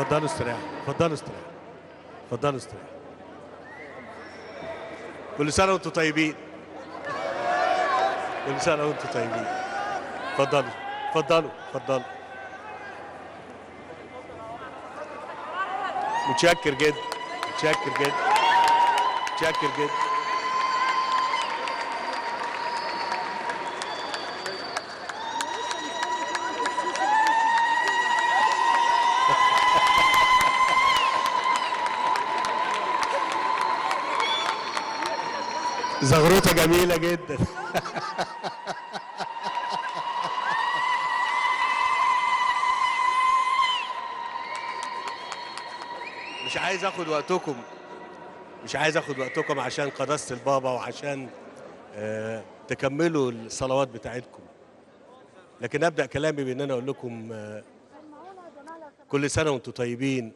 اتفضلوا استريحوا اتفضلوا استريحوا اتفضلوا استريحوا كل سنه وأنتم طيبين. كل سنه وأنتم طيبين. اتفضلوا اتفضلوا اتفضلوا. متشكر جدا متشكر جدا متشكر جدا. زغروطة جميلة جدا. مش عايز آخد وقتكم. مش عايز آخد وقتكم عشان قداسة البابا وعشان آه تكملوا الصلوات بتاعتكم. لكن أبدأ كلامي بأن أنا أقول لكم آه كل سنة وأنتم طيبين.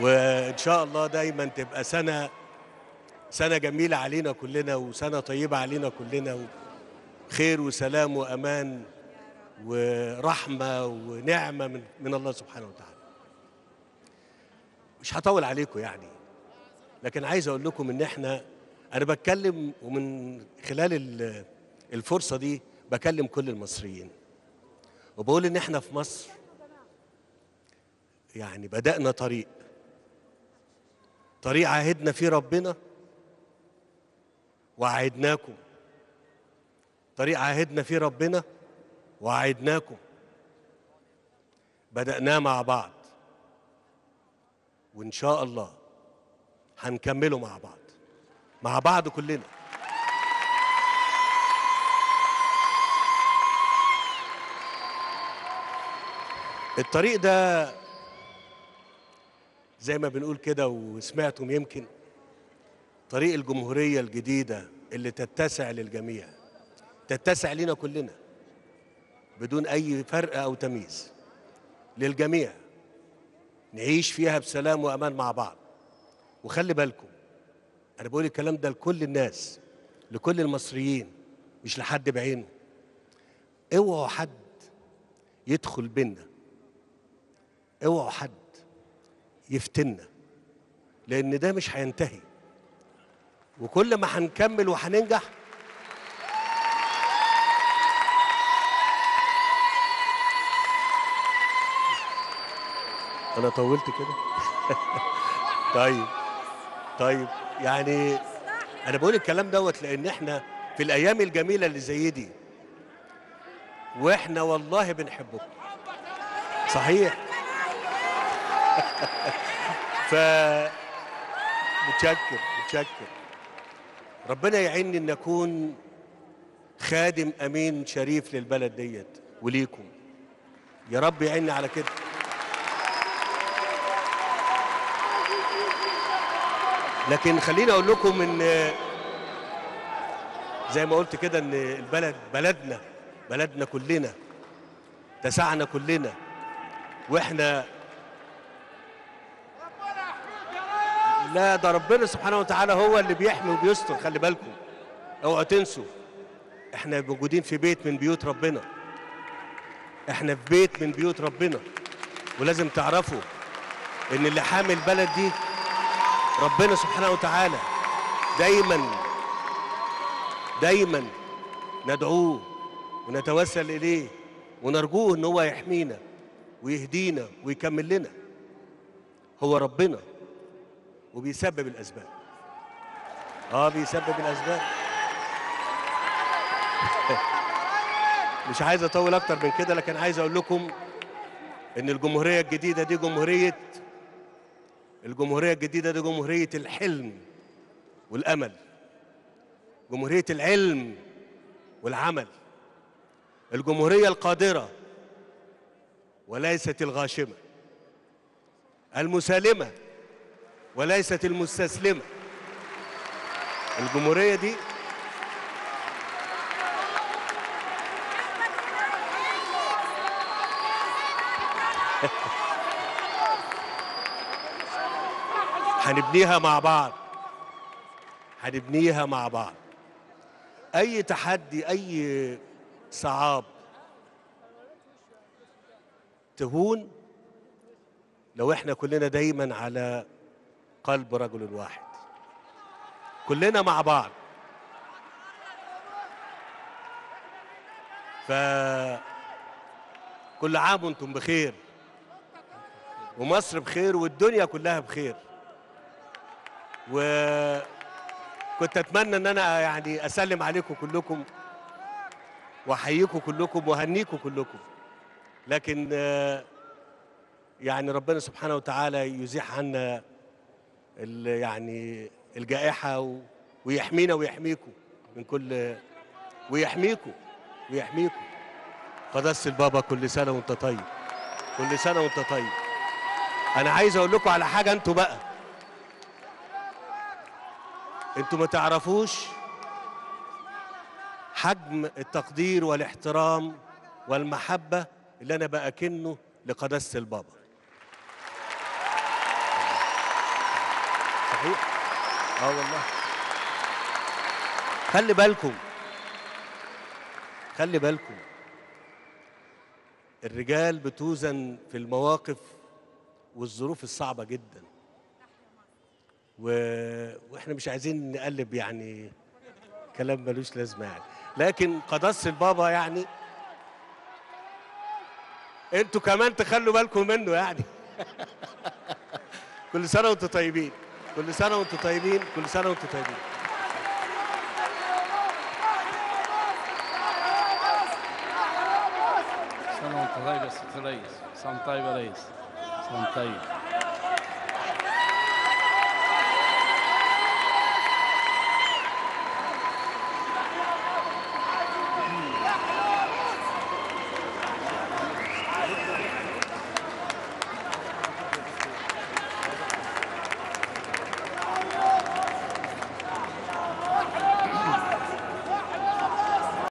وإن شاء الله دايما تبقى سنة سنة جميلة علينا كلنا وسنة طيبة علينا كلنا خير وسلام وأمان ورحمة ونعمة من من الله سبحانه وتعالى. مش هطول عليكم يعني لكن عايز أقول لكم إن إحنا أنا بتكلم ومن خلال ال- الفرصة دي بكلم كل المصريين. وبقول إن إحنا في مصر يعني بدأنا طريق طريق عهدنا فيه ربنا وعهدناكم. طريق عهدنا فيه ربنا وعهدناكم. بدأناه مع بعض. وإن شاء الله هنكمله مع بعض. مع بعض كلنا. الطريق ده زي ما بنقول كده وسمعتم يمكن طريق الجمهورية الجديدة اللي تتسع للجميع. تتسع لنا كلنا بدون أي فرق أو تمييز. للجميع. نعيش فيها بسلام وأمان مع بعض. وخلي بالكم أنا بقول الكلام ده لكل الناس لكل المصريين مش لحد بعينه. اوعوا حد يدخل بينا. اوعوا حد يفتنا لأن ده مش هينتهي. وكل ما هنكمل وهننجح أنا طولت كده. طيب. طيب يعني أنا بقول الكلام دوت لأن إحنا في الأيام الجميلة اللي زي دي وإحنا والله بنحبكم. صحيح؟ ف متشكر متشكر. ربنا يعيني إن أكون خادم أمين شريف للبلد ديت وليكم. يا رب يعيني على كده. لكن خليني أقول لكم إن زي ما قلت كده إن البلد بلدنا بلدنا كلنا تسعنا كلنا وإحنا لا ده ربنا سبحانه وتعالى هو اللي بيحمي وبيستر خلي بالكم. اوعوا تنسوا إحنا موجودين في بيت من بيوت ربنا. إحنا في بيت من بيوت ربنا. ولازم تعرفوا إن اللي حامي البلد دي ربنا سبحانه وتعالى دايما دايما ندعوه ونتوسل إليه ونرجوه إن هو يحمينا ويهدينا ويكمل لنا. هو ربنا. وبيسبب الأسباب. آه بيسبب الأسباب. مش عايز أطول أكتر من كده لكن عايز أقول لكم إن الجمهورية الجديدة دي جمهورية الجمهورية الجديدة دي جمهورية الحلم والأمل جمهورية العلم والعمل. الجمهورية القادرة وليست الغاشمة المسالمة وليست المستسلمة. الجمهورية دي هنبنيها مع بعض. هنبنيها مع بعض. أي تحدي أي صعاب تهون لو إحنا كلنا دايما على قلب رجل واحد. كلنا مع بعض. ف كل عام وأنتم بخير. ومصر بخير والدنيا كلها بخير. وكنت أتمنى إن أنا يعني أسلم عليكم كلكم وأحييكم كلكم وهنيكم كلكم. لكن يعني ربنا سبحانه وتعالى يزيح عنا يعني الجائحة و- ويحمينا ويحميكم من كل ويحميكم ويحميكم. قدس البابا كل سنة وانت طيب. كل سنة وانت طيب. أنا عايز أقول لكم على حاجة أنتوا بقى. أنتوا ما تعرفوش حجم التقدير والاحترام والمحبة اللي أنا بأكنه لقداسة البابا. صحيح. آه والله. خلي بالكم. خلي بالكم. الرجال بتوزن في المواقف والظروف الصعبة جدا. و... وإحنا مش عايزين نقلب يعني كلام ملوش لازمة يعني. لكن قداسة البابا يعني أنتوا كمان تخلوا بالكم منه يعني. كل سنة وانتوا طيبين. كل سنة وانتوا طيبين كل سنة وانتوا طيبين. سنة وانت طيب يا ست ريس. سنة طيب يا ريس. سنة طيب